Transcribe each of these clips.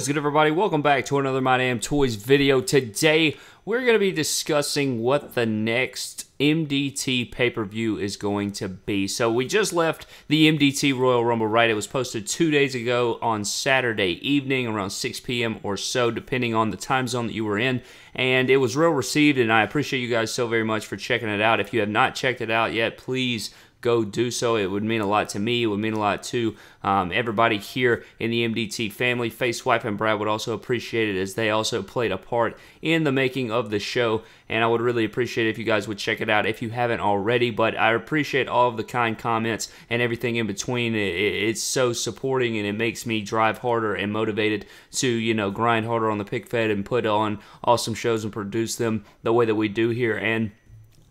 is good, everybody? Welcome back to another My Damn Toys video. Today, we're going to be discussing what the next MDT pay-per-view is going to be. So we just left the MDT Royal Rumble, right? It was posted two days ago on Saturday evening around 6 p.m. or so, depending on the time zone that you were in. And it was real received, and I appreciate you guys so very much for checking it out. If you have not checked it out yet, please go do so. It would mean a lot to me. It would mean a lot to um, everybody here in the MDT family. Face and Brad would also appreciate it as they also played a part in the making of the show. And I would really appreciate it if you guys would check it out if you haven't already. But I appreciate all of the kind comments and everything in between. It's so supporting and it makes me drive harder and motivated to, you know, grind harder on the pic fed and put on awesome shows and produce them the way that we do here. And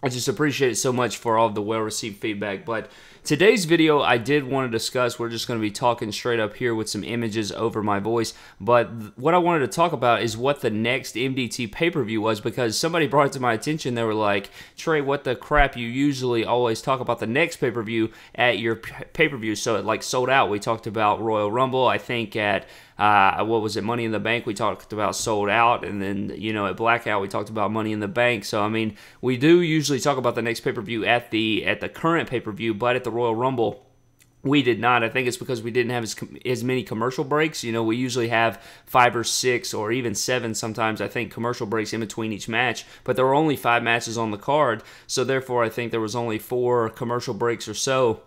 I just appreciate it so much for all the well received feedback. But today's video, I did want to discuss. We're just going to be talking straight up here with some images over my voice. But what I wanted to talk about is what the next MDT pay per view was because somebody brought it to my attention. They were like, Trey, what the crap? You usually always talk about the next pay per view at your pay per view. So it like sold out. We talked about Royal Rumble, I think, at uh, what was it, Money in the Bank? We talked about sold out, and then you know at Blackout we talked about Money in the Bank. So I mean, we do usually talk about the next pay per view at the at the current pay per view, but at the Royal Rumble. We did not. I think it's because we didn't have as, as many commercial breaks. You know, we usually have five or six or even seven sometimes, I think, commercial breaks in between each match. But there were only five matches on the card. So therefore, I think there was only four commercial breaks or so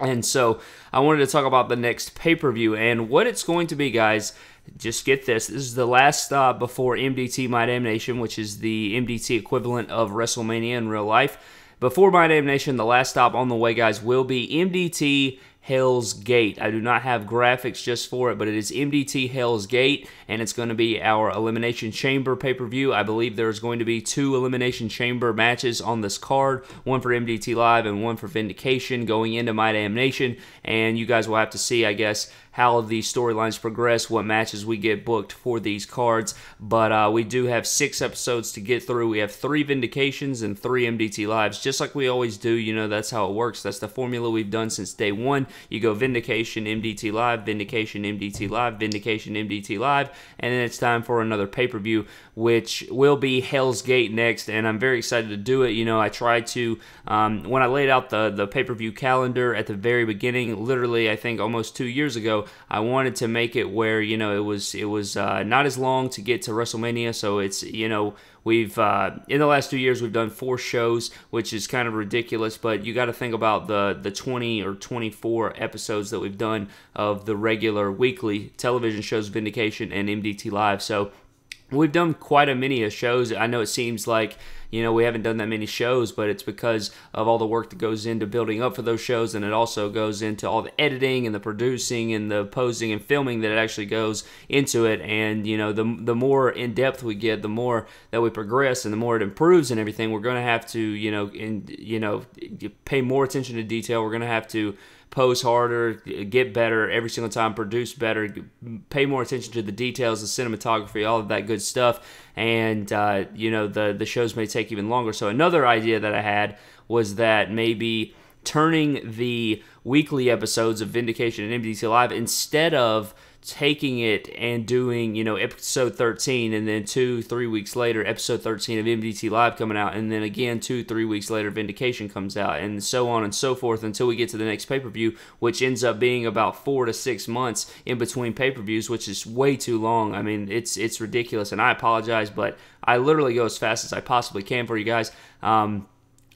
and so I wanted to talk about the next pay per view and what it's going to be, guys. Just get this. This is the last stop before MDT My Damn Nation, which is the MDT equivalent of WrestleMania in real life. Before My Damn Nation, the last stop on the way, guys, will be MDT Hell's Gate. I do not have graphics just for it, but it is MDT Hell's Gate, and it's going to be our Elimination Chamber pay per view. I believe there's going to be two Elimination Chamber matches on this card one for MDT Live and one for Vindication going into My Damn Nation. And you guys will have to see, I guess, how the storylines progress, what matches we get booked for these cards. But uh, we do have six episodes to get through. We have three Vindications and three MDT Lives, just like we always do. You know, that's how it works. That's the formula we've done since day one. You go Vindication, MDT Live, Vindication, MDT Live, Vindication, MDT Live, and then it's time for another pay per view, which will be Hell's Gate next. And I'm very excited to do it. You know, I tried to, um, when I laid out the, the pay per view calendar at the very beginning, literally, I think almost two years ago, I wanted to make it where you know it was it was uh, not as long to get to WrestleMania, so it's you know we've uh, in the last two years we've done four shows, which is kind of ridiculous. But you got to think about the the 20 or 24 episodes that we've done of the regular weekly television shows, Vindication and MDT Live. So we've done quite a many of shows. I know it seems like you know, we haven't done that many shows, but it's because of all the work that goes into building up for those shows, and it also goes into all the editing and the producing and the posing and filming that it actually goes into it. And you know, the the more in depth we get, the more that we progress, and the more it improves and everything. We're going to have to, you know, in you know, pay more attention to detail. We're going to have to pose harder, get better every single time, produce better, pay more attention to the details, the cinematography, all of that good stuff. And uh, you know the the shows may take even longer. So another idea that I had was that maybe turning the weekly episodes of Vindication and MDT Live instead of taking it and doing, you know, episode 13 and then two, three weeks later, episode 13 of MDT Live coming out, and then again, two, three weeks later, Vindication comes out, and so on and so forth until we get to the next pay per view, which ends up being about four to six months in between pay per views, which is way too long. I mean, it's it's ridiculous, and I apologize, but I literally go as fast as I possibly can for you guys. Um,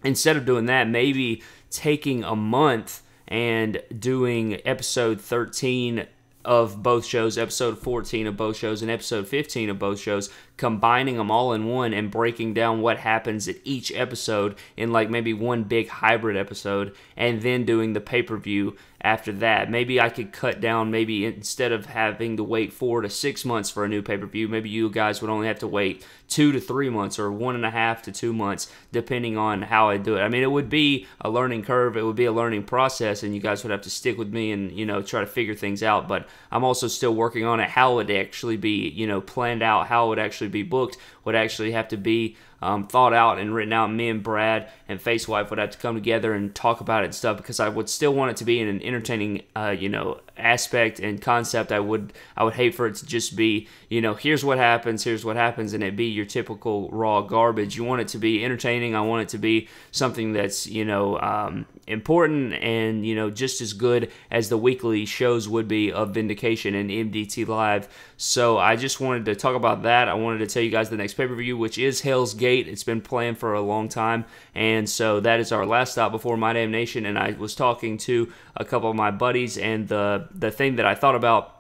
instead of doing that, maybe taking a month and doing episode 13 of both shows, episode 14 of both shows, and episode 15 of both shows, combining them all in one and breaking down what happens at each episode in like maybe one big hybrid episode, and then doing the pay per view after that. Maybe I could cut down, maybe instead of having to wait four to six months for a new pay per view, maybe you guys would only have to wait two to three months or one and a half to two months, depending on how I do it. I mean, it would be a learning curve, it would be a learning process, and you guys would have to stick with me and, you know, try to figure things out. But I'm also still working on it, how it actually be, you know, planned out, how it would actually be booked, would actually have to be um, thought out and written out. Me and Brad and Face Wife would have to come together and talk about it and stuff because I would still want it to be in an entertaining, uh, you know, aspect and concept. I would I would hate for it to just be, you know, here's what happens, here's what happens, and it be your typical raw garbage. You want it to be entertaining. I want it to be something that's you know um, important and you know just as good as the weekly shows would be of Vindication and MDT Live. So I just wanted to talk about that. I wanted to tell you guys the next pay per view, which is Hell's Gate. It's been planned for a long time, and so that is our last stop before My Damn Nation. And I was talking to a couple of my buddies, and the the thing that I thought about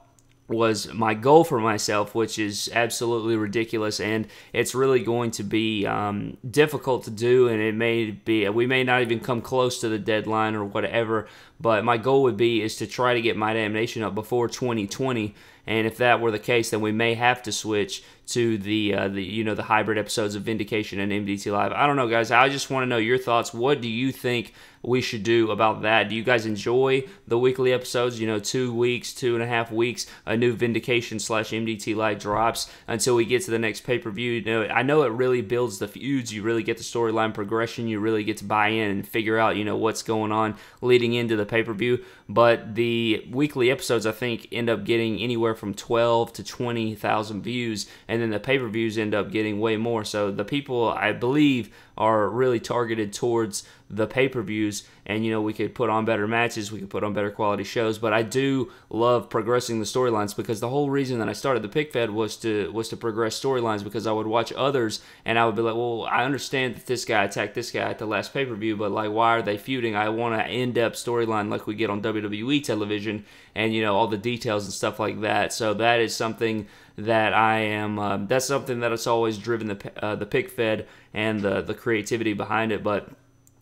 was my goal for myself, which is absolutely ridiculous, and it's really going to be um, difficult to do, and it may be we may not even come close to the deadline or whatever. But my goal would be is to try to get My Damn Nation up before 2020, and if that were the case, then we may have to switch to the uh, the you know the hybrid episodes of Vindication and MDT Live. I don't know, guys. I just want to know your thoughts. What do you think we should do about that? Do you guys enjoy the weekly episodes? You know, two weeks, two and a half weeks, a new Vindication slash MDT Live drops until we get to the next pay per view. You know, I know it really builds the feuds. You really get the storyline progression. You really get to buy in and figure out you know what's going on leading into the pay per view. But the weekly episodes, I think, end up getting anywhere from 12 to 20,000 views, and then the pay per views end up getting way more. So the people, I believe, are really targeted towards the pay per views. And, you know, we could put on better matches, we could put on better quality shows. But I do love progressing the storylines because the whole reason that I started the Pic Fed was to was to progress storylines because I would watch others and I would be like, well, I understand that this guy attacked this guy at the last pay per view, but like, why are they feuding? I want an in depth storyline like we get on WWE television and, you know, all the details and stuff like that. So that is something that I am. Uh, that's something that has always driven the uh, the pic fed and the the creativity behind it. But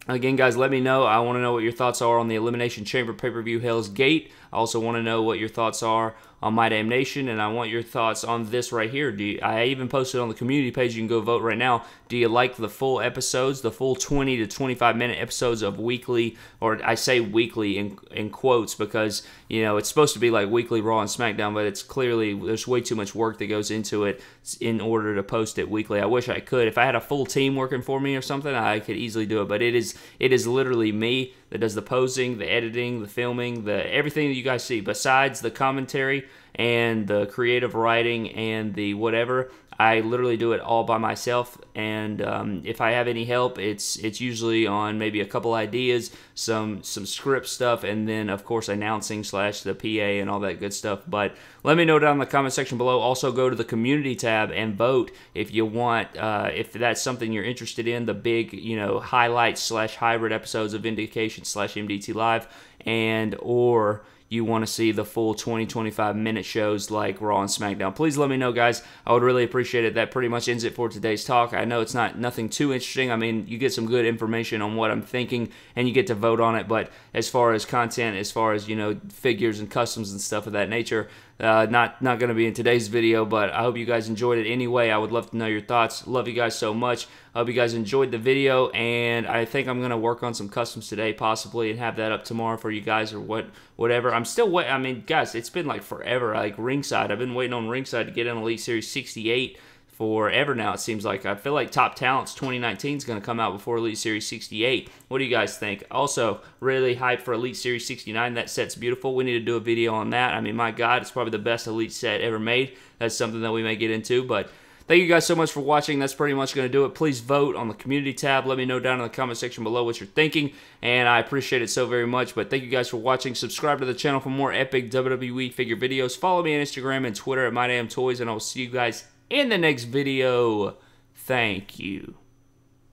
Again, guys, let me know. I want to know what your thoughts are on the Elimination Chamber pay per view Hell's Gate. I also want to know what your thoughts are on My Damn Nation, and I want your thoughts on this right here. Do you, I even posted on the community page? You can go vote right now. Do you like the full episodes, the full 20 to 25 minute episodes of weekly, or I say weekly in, in quotes because you know it's supposed to be like weekly Raw and SmackDown, but it's clearly there's way too much work that goes into it in order to post it weekly. I wish I could. If I had a full team working for me or something, I could easily do it. But it is it is literally me that does the posing, the editing, the filming, the everything that you guys see. Besides the commentary and the creative writing and the whatever, I literally do it all by myself. And um, if I have any help, it's it's usually on maybe a couple ideas, some some script stuff, and then of course announcing slash the PA and all that good stuff. But let me know down in the comment section below. Also go to the community tab and vote if you want uh, if that's something you're interested in. The big you know highlights slash hybrid episodes of Vindication slash MDT Live and or you want to see the full 20 25 minute shows like Raw and SmackDown. Please let me know, guys. I would really appreciate it. That pretty much ends it for today's talk. I know it's not nothing too interesting. I mean, you get some good information on what I'm thinking and you get to vote on it. But as far as content, as far as, you know, figures and customs and stuff of that nature, uh, not not going to be in today's video, but I hope you guys enjoyed it anyway. I would love to know your thoughts. Love you guys so much. I hope you guys enjoyed the video, and I think I'm going to work on some customs today, possibly, and have that up tomorrow for you guys or what, whatever. I'm still wait. I mean, guys, it's been like forever. Like ringside, I've been waiting on ringside to get in Elite Series 68 forever now. It seems like I feel like Top Talents 2019 is going to come out before Elite Series 68. What do you guys think? Also, really hyped for Elite Series 69. That set's beautiful. We need to do a video on that. I mean, my God, it's probably the best Elite set ever made. That's something that we may get into, but. Thank you guys so much for watching. That's pretty much going to do it. Please vote on the community tab. Let me know down in the comment section below what you're thinking, and I appreciate it so very much. But thank you guys for watching. Subscribe to the channel for more epic WWE figure videos. Follow me on Instagram and Twitter at MyDamnToys, and I will see you guys in the next video. Thank you.